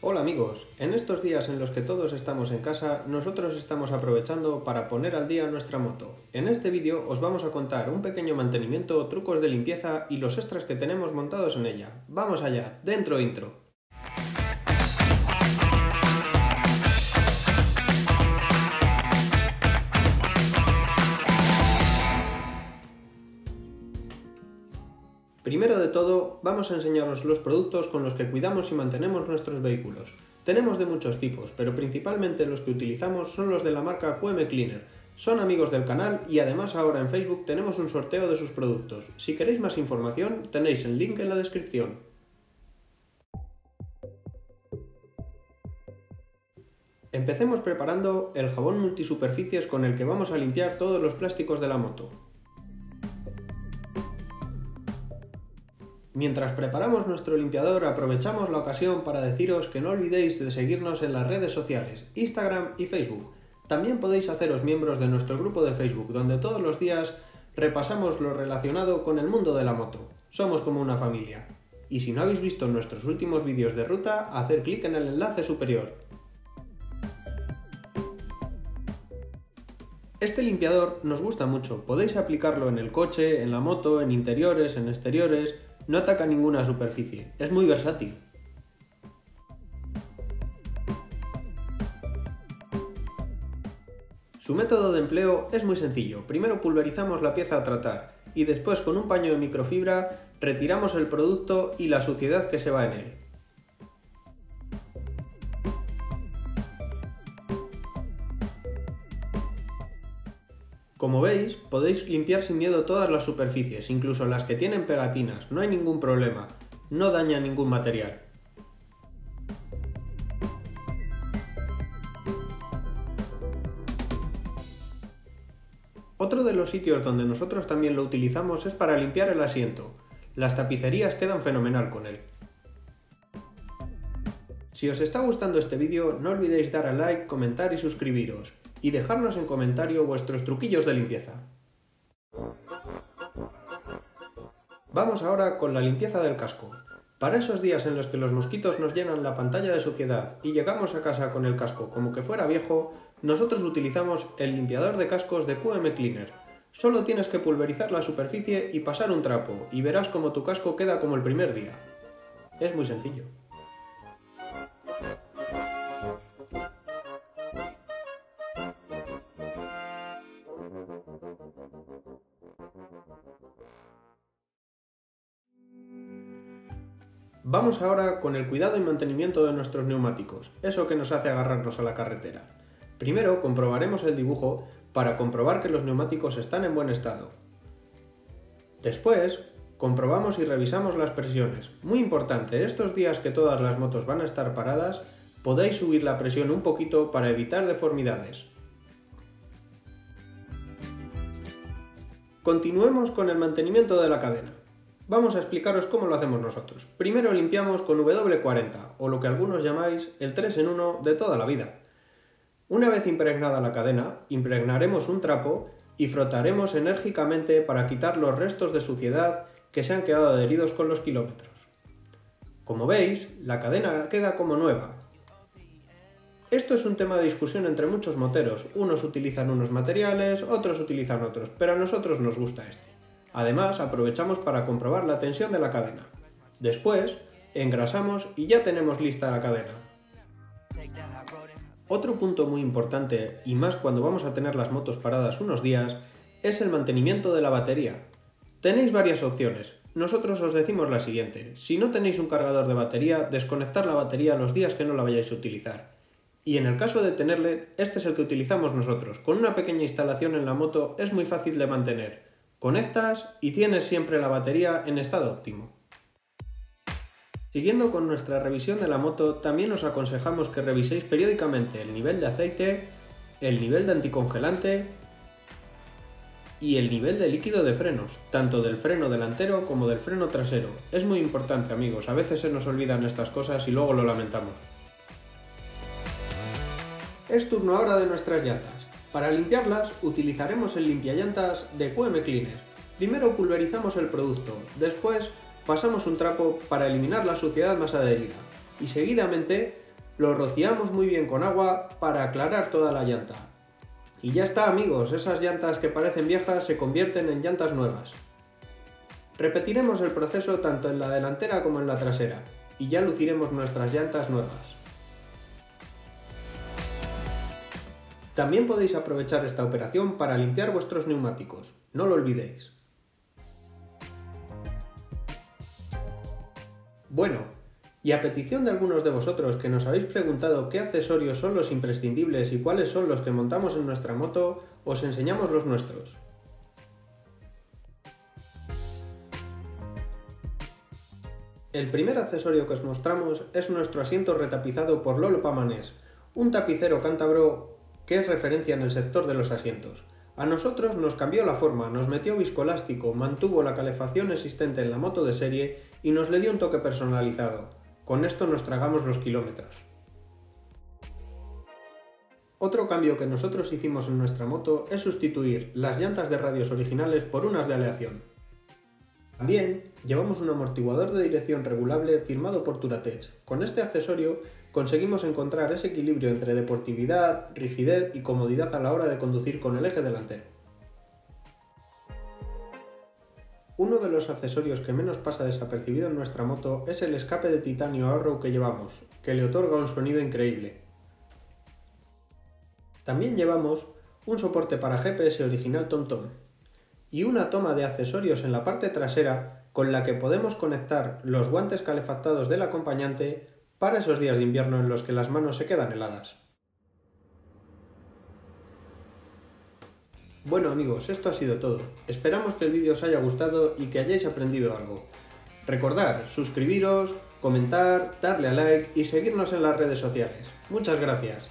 Hola amigos, en estos días en los que todos estamos en casa, nosotros estamos aprovechando para poner al día nuestra moto. En este vídeo os vamos a contar un pequeño mantenimiento, trucos de limpieza y los extras que tenemos montados en ella. ¡Vamos allá! ¡Dentro intro! Primero de todo, vamos a enseñaros los productos con los que cuidamos y mantenemos nuestros vehículos. Tenemos de muchos tipos, pero principalmente los que utilizamos son los de la marca QM Cleaner. Son amigos del canal y además ahora en Facebook tenemos un sorteo de sus productos. Si queréis más información, tenéis el link en la descripción. Empecemos preparando el jabón multisuperficies con el que vamos a limpiar todos los plásticos de la moto. Mientras preparamos nuestro limpiador, aprovechamos la ocasión para deciros que no olvidéis de seguirnos en las redes sociales, Instagram y Facebook. También podéis haceros miembros de nuestro grupo de Facebook, donde todos los días repasamos lo relacionado con el mundo de la moto. Somos como una familia. Y si no habéis visto nuestros últimos vídeos de ruta, hacer clic en el enlace superior. Este limpiador nos gusta mucho, podéis aplicarlo en el coche, en la moto, en interiores, en exteriores, no ataca ninguna superficie, es muy versátil. Su método de empleo es muy sencillo. Primero pulverizamos la pieza a tratar y después con un paño de microfibra retiramos el producto y la suciedad que se va en él. Como veis, podéis limpiar sin miedo todas las superficies, incluso las que tienen pegatinas, no hay ningún problema, no daña ningún material. Otro de los sitios donde nosotros también lo utilizamos es para limpiar el asiento. Las tapicerías quedan fenomenal con él. Si os está gustando este vídeo, no olvidéis dar a like, comentar y suscribiros y dejarnos en comentario vuestros truquillos de limpieza. Vamos ahora con la limpieza del casco. Para esos días en los que los mosquitos nos llenan la pantalla de suciedad y llegamos a casa con el casco como que fuera viejo, nosotros utilizamos el limpiador de cascos de QM Cleaner. Solo tienes que pulverizar la superficie y pasar un trapo y verás como tu casco queda como el primer día. Es muy sencillo. Vamos ahora con el cuidado y mantenimiento de nuestros neumáticos, eso que nos hace agarrarnos a la carretera. Primero comprobaremos el dibujo para comprobar que los neumáticos están en buen estado. Después, comprobamos y revisamos las presiones. Muy importante, estos días que todas las motos van a estar paradas, podéis subir la presión un poquito para evitar deformidades. Continuemos con el mantenimiento de la cadena. Vamos a explicaros cómo lo hacemos nosotros. Primero limpiamos con W40, o lo que algunos llamáis el 3 en 1 de toda la vida. Una vez impregnada la cadena, impregnaremos un trapo y frotaremos enérgicamente para quitar los restos de suciedad que se han quedado adheridos con los kilómetros. Como veis, la cadena queda como nueva. Esto es un tema de discusión entre muchos moteros, unos utilizan unos materiales, otros utilizan otros, pero a nosotros nos gusta este. Además, aprovechamos para comprobar la tensión de la cadena. Después, engrasamos y ya tenemos lista la cadena. Otro punto muy importante, y más cuando vamos a tener las motos paradas unos días, es el mantenimiento de la batería. Tenéis varias opciones. Nosotros os decimos la siguiente. Si no tenéis un cargador de batería, desconectar la batería los días que no la vayáis a utilizar. Y en el caso de tenerle, este es el que utilizamos nosotros. Con una pequeña instalación en la moto es muy fácil de mantener. Conectas y tienes siempre la batería en estado óptimo. Siguiendo con nuestra revisión de la moto, también os aconsejamos que reviséis periódicamente el nivel de aceite, el nivel de anticongelante y el nivel de líquido de frenos, tanto del freno delantero como del freno trasero. Es muy importante amigos, a veces se nos olvidan estas cosas y luego lo lamentamos. Es turno ahora de nuestras llantas. Para limpiarlas utilizaremos el limpiallantas de QM Cleaner. Primero pulverizamos el producto, después pasamos un trapo para eliminar la suciedad más adherida y seguidamente lo rociamos muy bien con agua para aclarar toda la llanta. Y ya está amigos, esas llantas que parecen viejas se convierten en llantas nuevas. Repetiremos el proceso tanto en la delantera como en la trasera, y ya luciremos nuestras llantas nuevas. También podéis aprovechar esta operación para limpiar vuestros neumáticos, no lo olvidéis. Bueno, y a petición de algunos de vosotros que nos habéis preguntado qué accesorios son los imprescindibles y cuáles son los que montamos en nuestra moto, os enseñamos los nuestros. El primer accesorio que os mostramos es nuestro asiento retapizado por Lolo Pamanés, un tapicero cántabro que es referencia en el sector de los asientos. A nosotros nos cambió la forma, nos metió viscoelástico, mantuvo la calefacción existente en la moto de serie y nos le dio un toque personalizado. Con esto nos tragamos los kilómetros. Otro cambio que nosotros hicimos en nuestra moto es sustituir las llantas de radios originales por unas de aleación. También llevamos un amortiguador de dirección regulable firmado por Turatech. Con este accesorio conseguimos encontrar ese equilibrio entre deportividad, rigidez y comodidad a la hora de conducir con el eje delantero. Uno de los accesorios que menos pasa desapercibido en nuestra moto es el escape de titanio Arrow que llevamos, que le otorga un sonido increíble. También llevamos un soporte para GPS original TomTom y una toma de accesorios en la parte trasera con la que podemos conectar los guantes calefactados del acompañante para esos días de invierno en los que las manos se quedan heladas. Bueno amigos, esto ha sido todo. Esperamos que el vídeo os haya gustado y que hayáis aprendido algo. Recordad, suscribiros, comentar, darle a like y seguirnos en las redes sociales. Muchas gracias.